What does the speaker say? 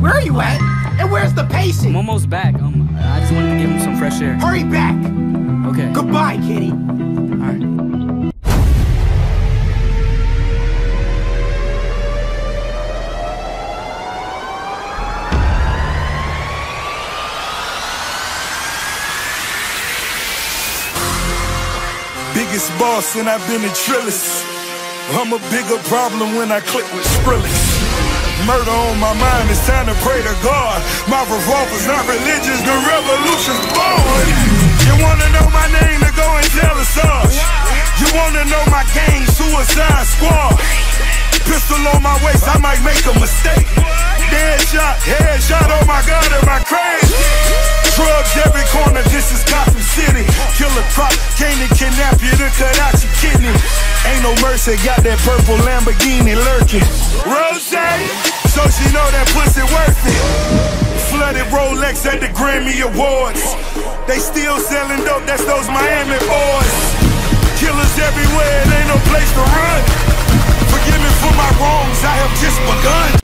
Where are you at? And where's the patient? I'm almost back. Um, I just wanted to give him some fresh air. Hurry back. Okay. Goodbye, kitty. All right. Biggest boss and I've been a Trillis. I'm a bigger problem when I click with Skrillex. Murder on my mind, it's time to pray to God. My revolver's not religious, the revolution's born. You wanna know my name, then go and tell us all. You wanna know my gang, Suicide Squad. Pistol on my waist, I might make a mistake. Dead shot, head shot, oh my god, am I crazy? Drugs every corner, this is Gotham City. Killer Croc, came to kidnap you to cut out your kidney. Ain't no mercy, got that purple Lamborghini lurking. Rose, Rolex at the Grammy Awards. They still selling dope, that's those Miami boys. Killers everywhere, it ain't no place to run. Forgive me for my wrongs, I have just begun.